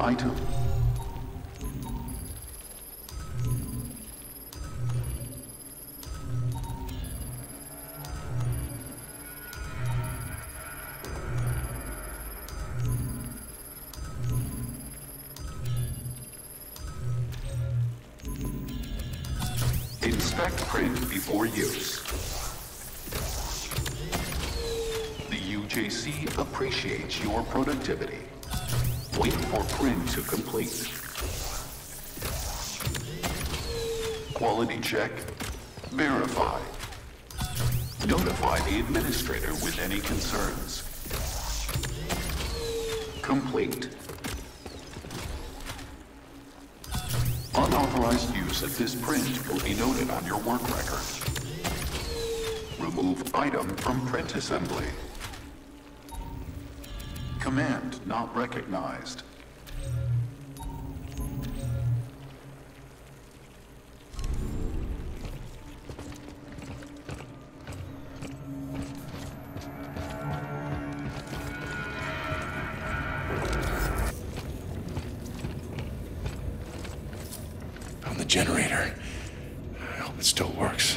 Item. Check. Verify. Notify the administrator with any concerns. Complete. Unauthorized use of this print will be noted on your work record. Remove item from print assembly. Command not recognized. Generator. I hope it still works.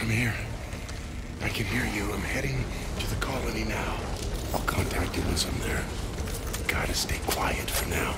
I'm here. I can hear you. I'm heading to the colony now. I'll contact you once I'm there. Gotta stay quiet for now.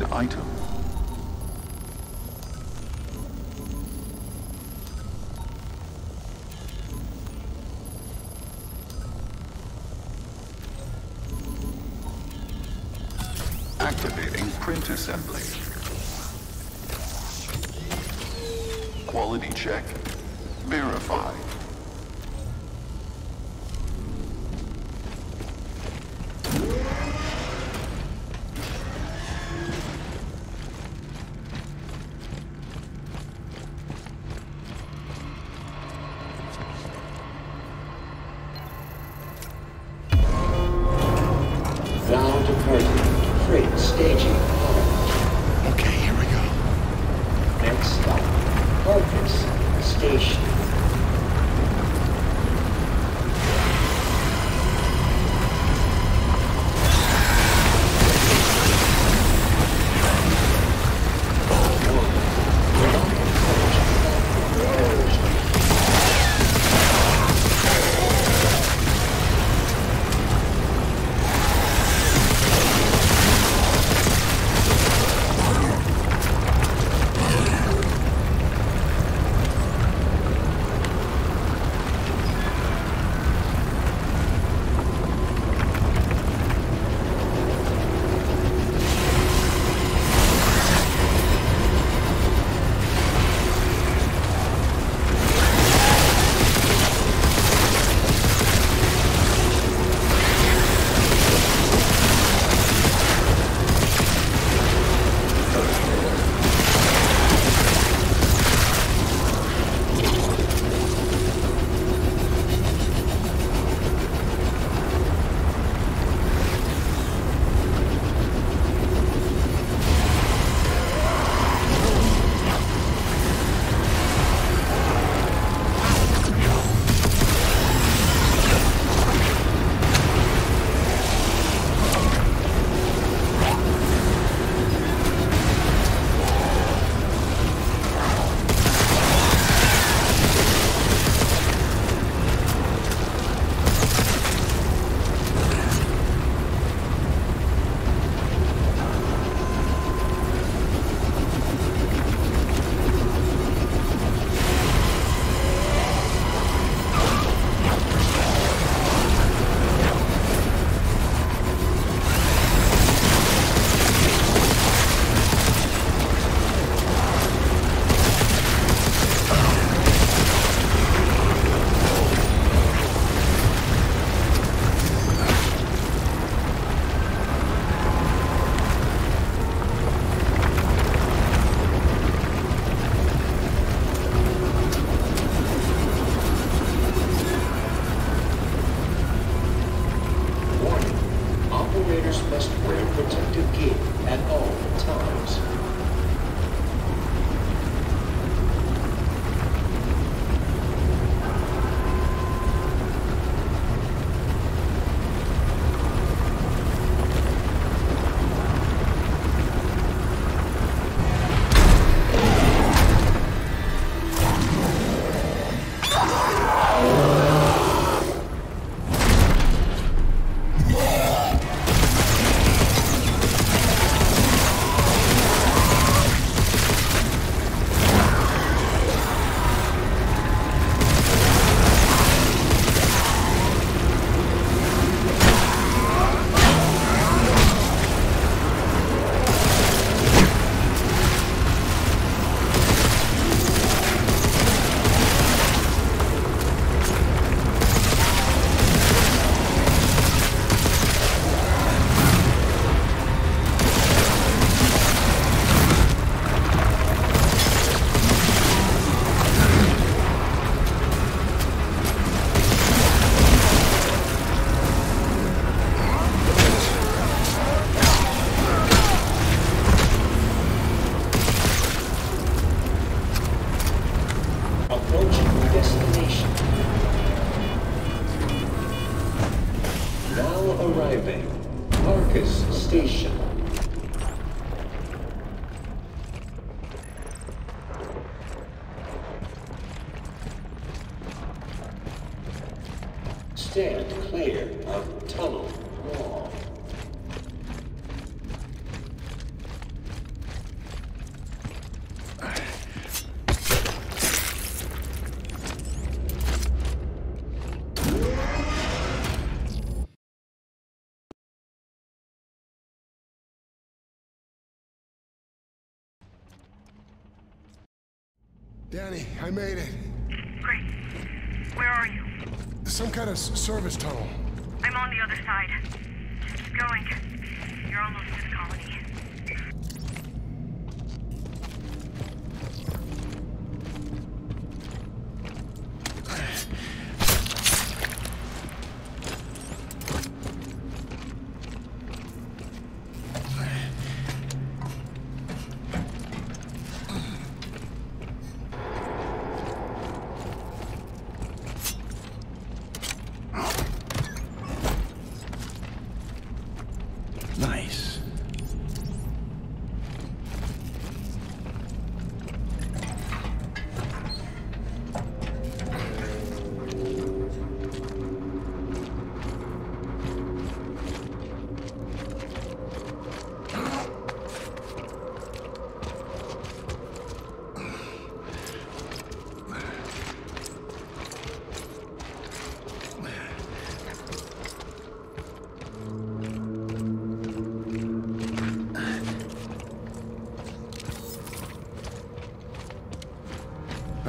An item. Dani, I made it. Great. Where are you? Some kind of service tunnel. I'm on the other side. Just keep going. You're almost to the colony.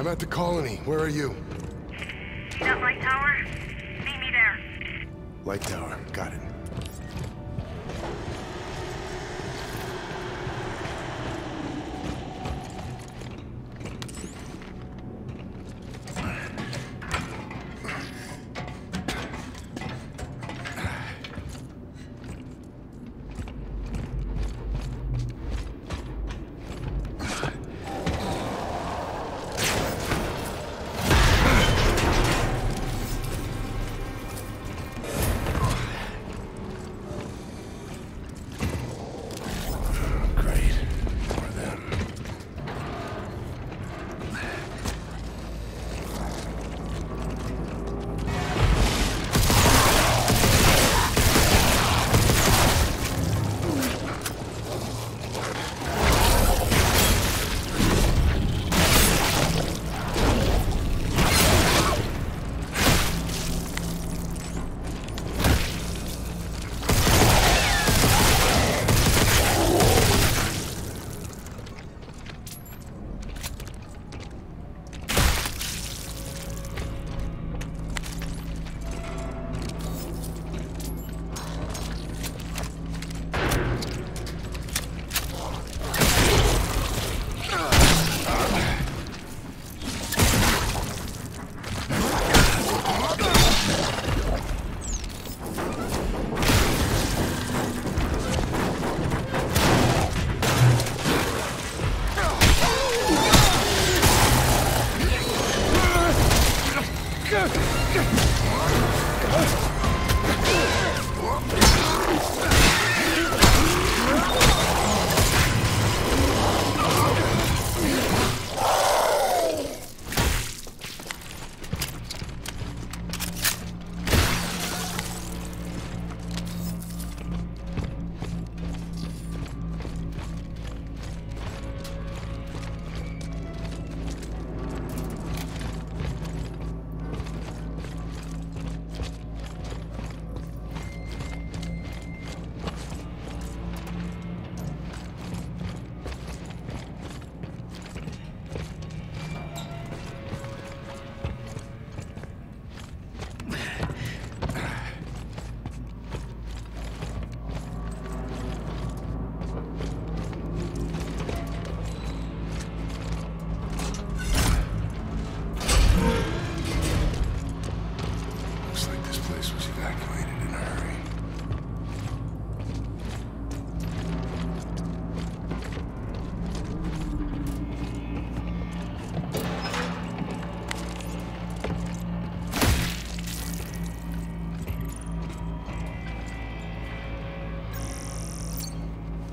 I'm at the colony. Where are you?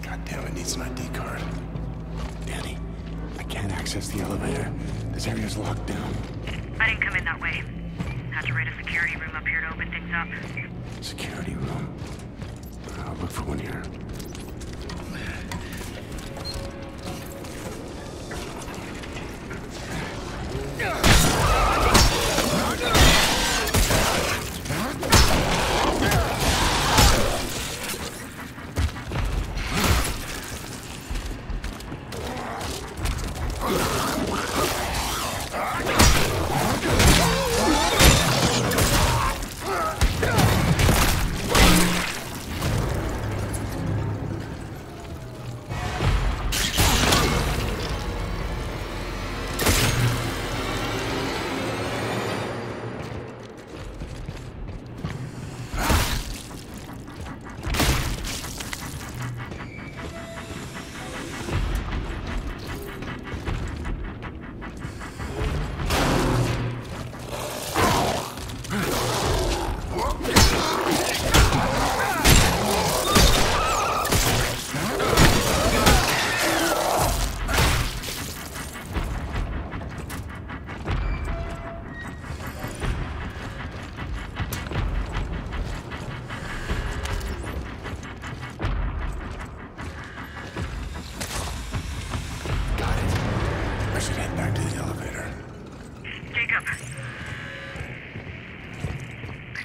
God damn it, needs an ID card. Dani, I can't access the elevator. This area's locked down. I didn't come in that way. Had to raid a security room up here to open things up. Security room. Uh, I'll look for one here.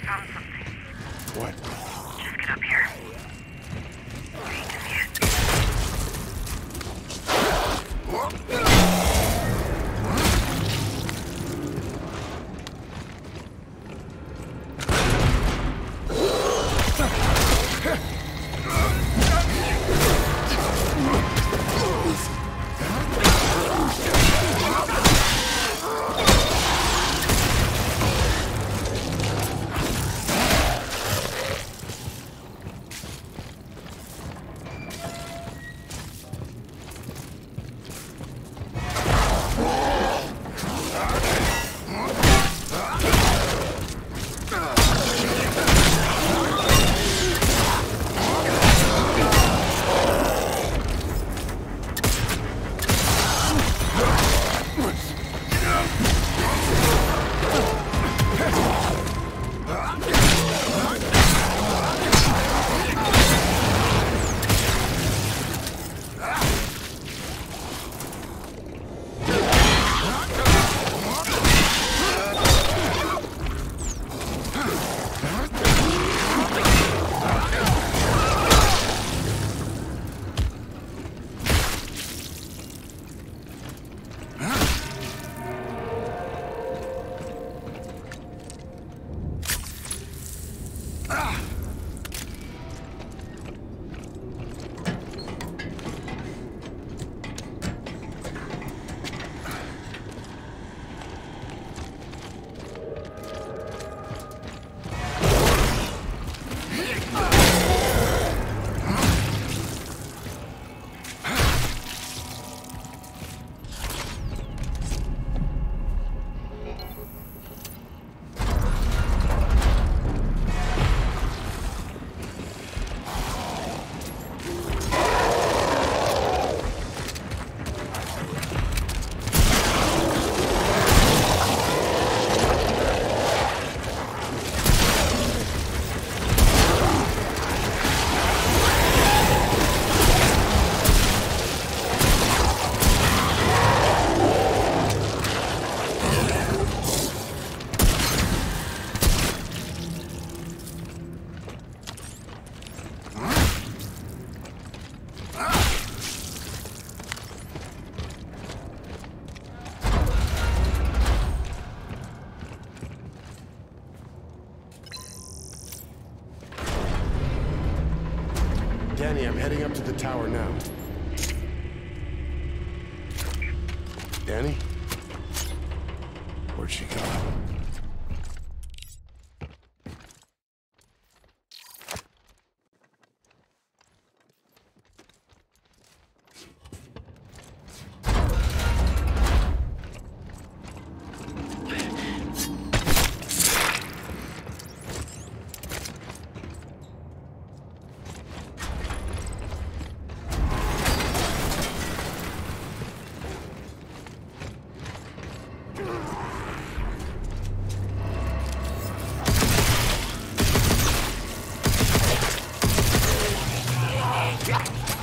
Found something. What? Just get up here. I hate to see it. Dani,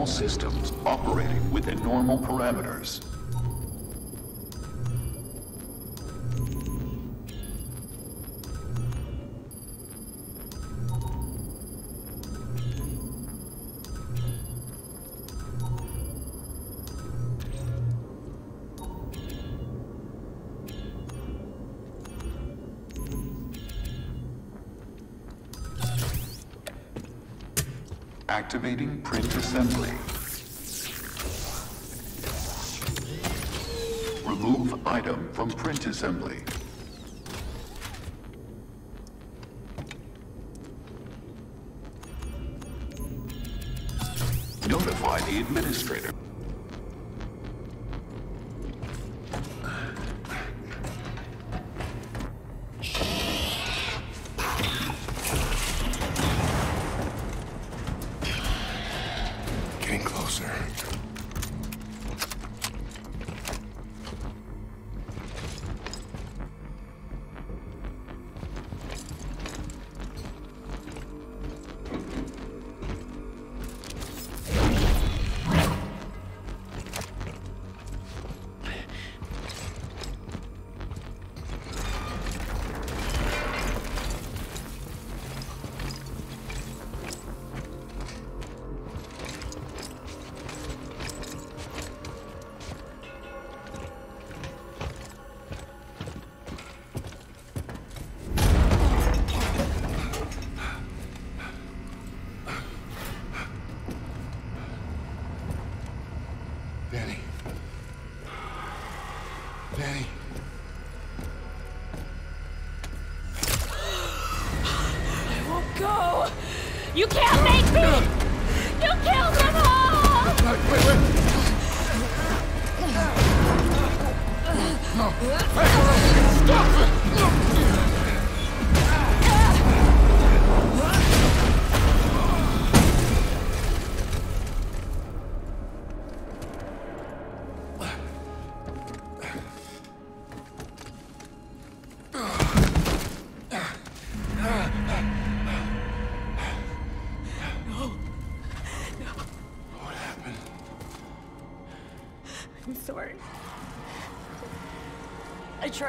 All systems operating within normal parameters.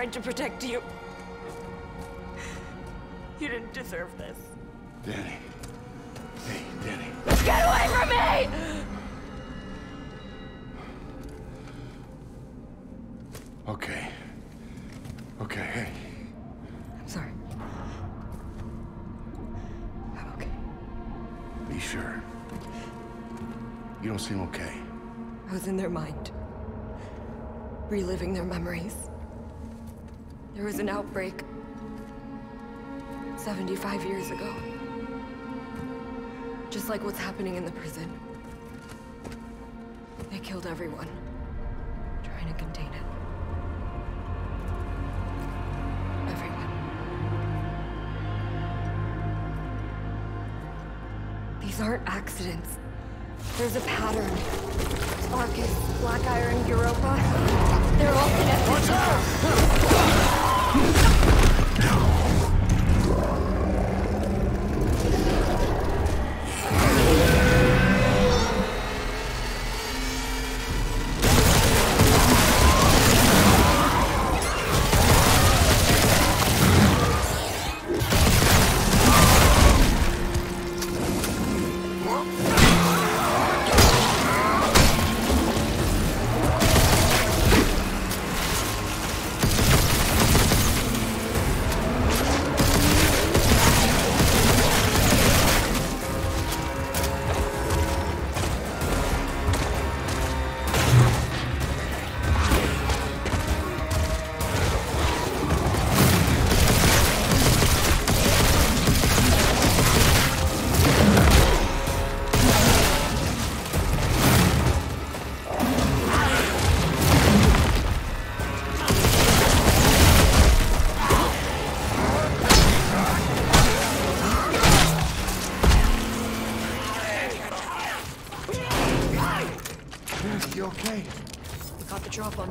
Tried to protect you. You didn't deserve this. Dani. Hey, Dani. Get away from me! Okay. Okay, hey. I'm sorry. I'm okay. Be sure. You don't seem okay. I was in their mind, reliving their memories. There was an outbreak 75 years ago. Just like what's happening in the prison. They killed everyone, trying to contain it. Everyone. These aren't accidents. There's a pattern. Arcus, Black Iron, Europa. They're all connected. You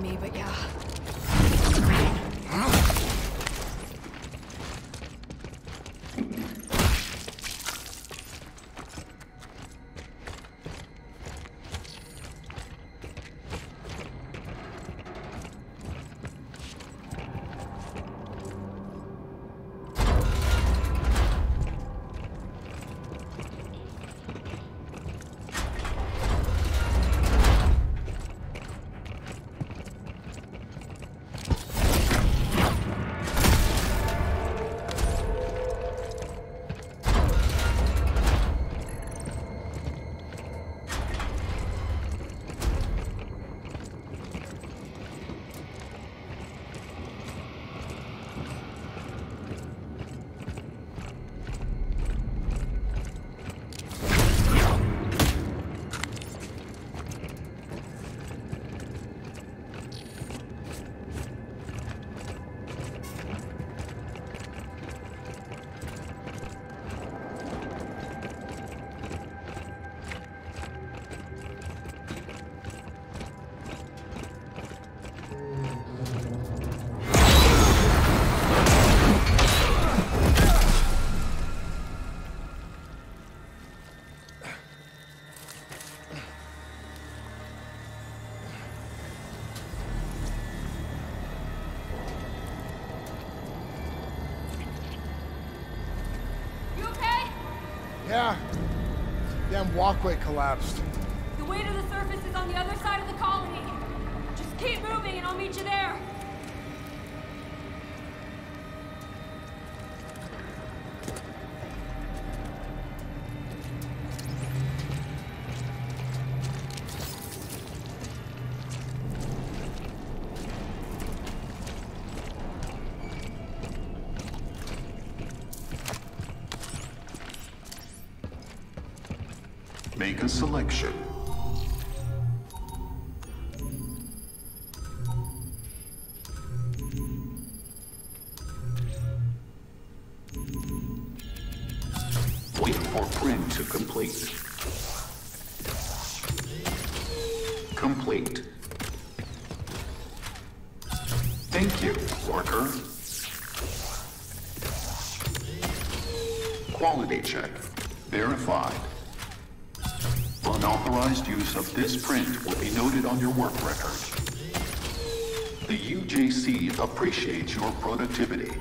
me, but yeah. Yeah. Damn walkway collapsed. The way to the surface is on the other side of the colony. Just keep moving and I'll meet you there. selection. appreciates your productivity.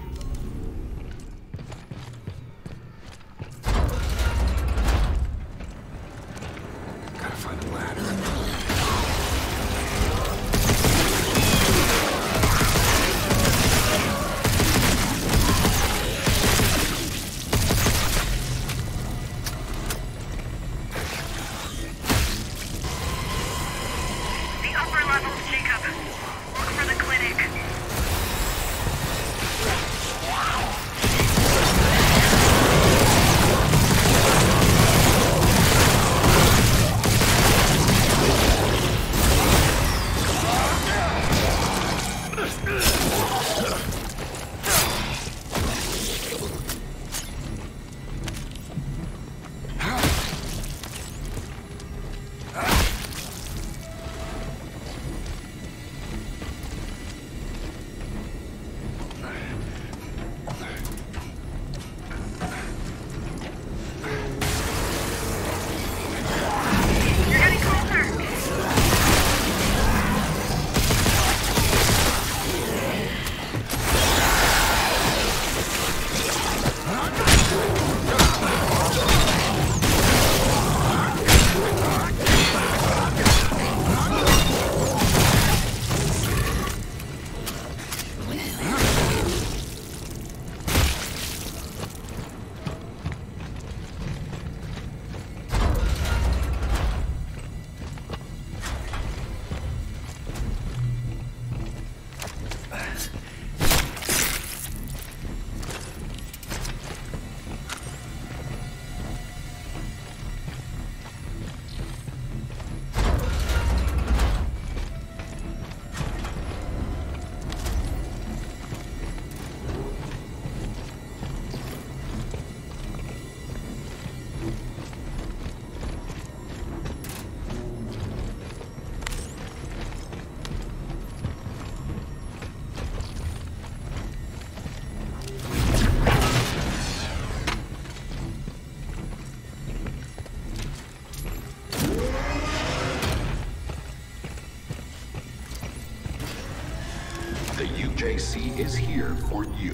JC is here for you.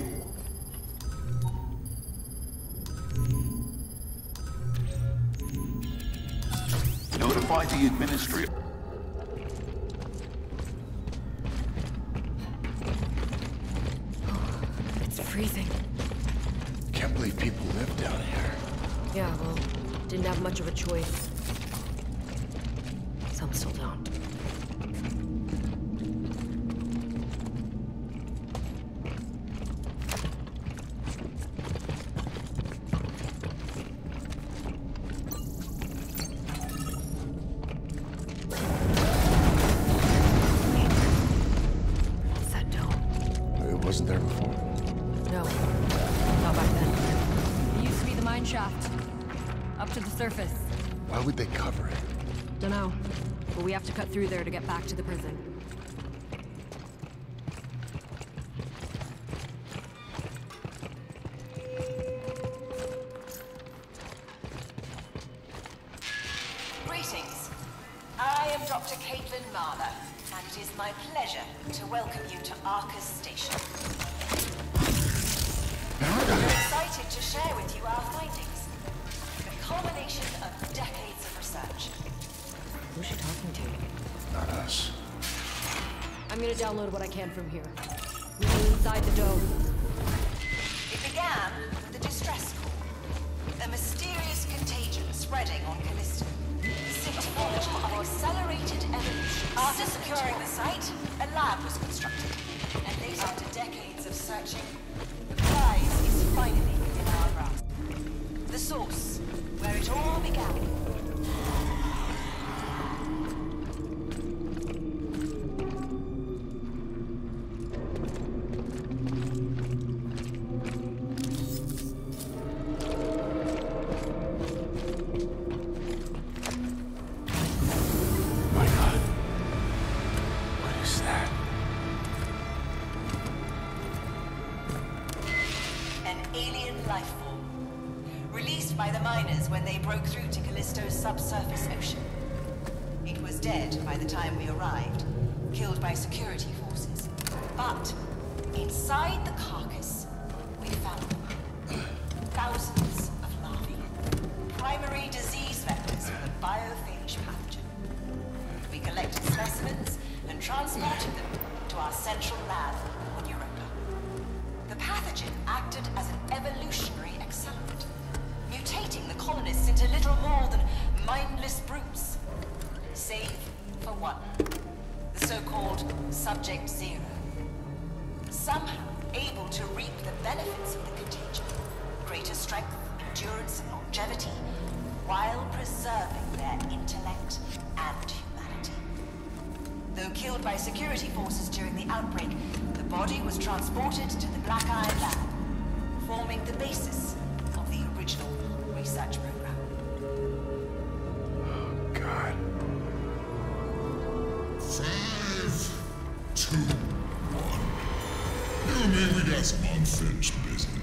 Notify the administrator. It's freezing. Can't believe people live down here. Yeah, well, didn't have much of a choice. download what I can from here. Meeting inside the dome. It began with a distress call. A mysterious contagion spreading on Callisto. Symptomology of accelerated evolution. After securing the site, a lab was constructed. And later, after decades of searching, the prize is finally in our grasp. The source, where it all began. That's unfinished business.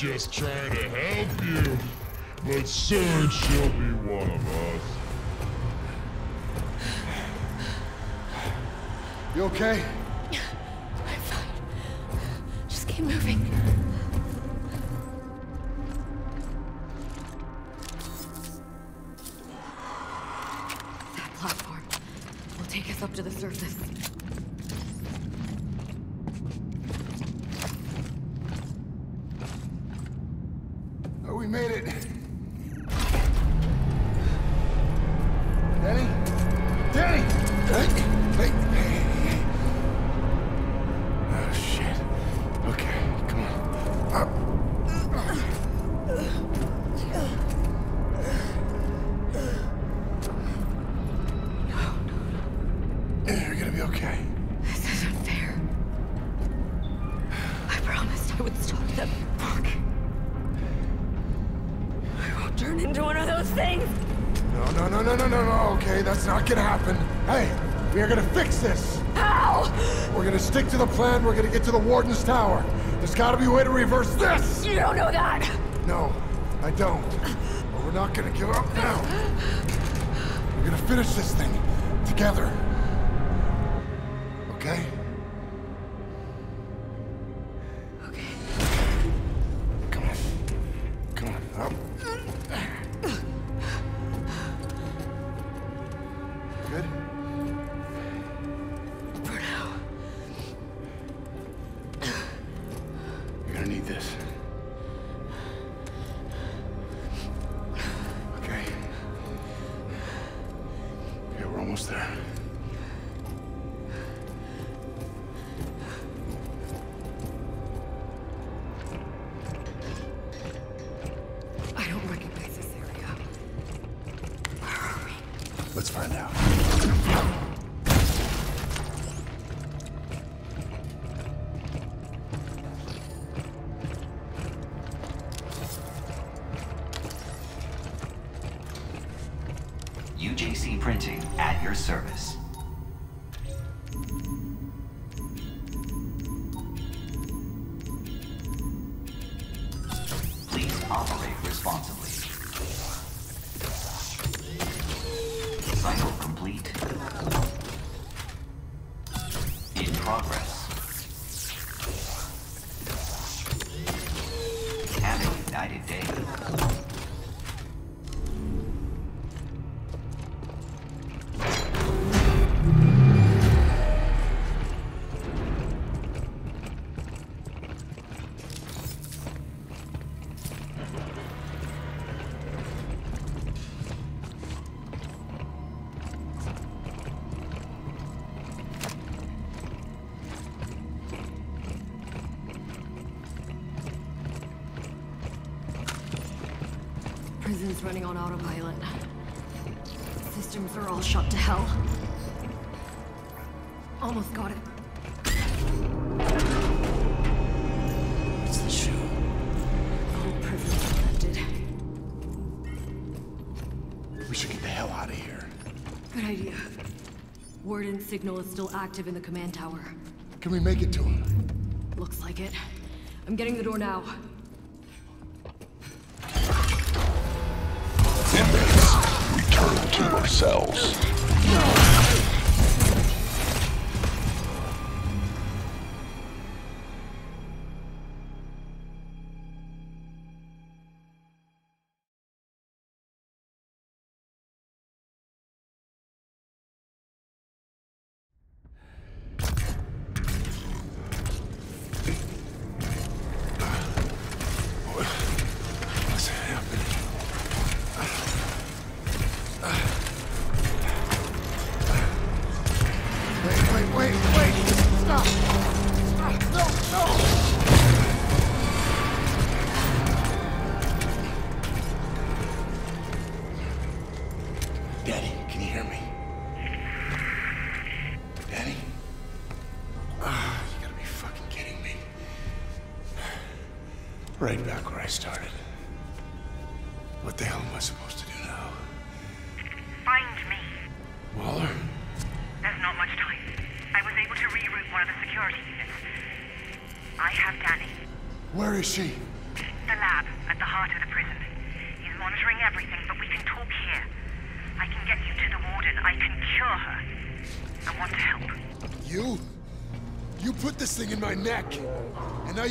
just trying to help you, but soon she'll be one of us. You okay? I'm fine. Just keep moving. That platform will take us up to the surface. to the Warden's Tower. There's gotta be a way to reverse this! You don't know that! No, I don't. But we're not gonna give up now. We're gonna finish this thing. Together. printing at your service. signal is still active in the command tower. Can we make it to him? Looks like it. I'm getting the door now.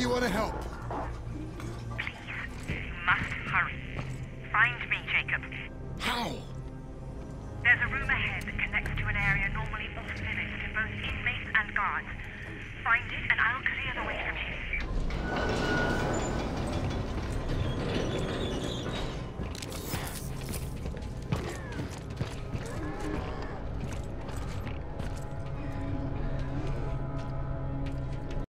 you want to help.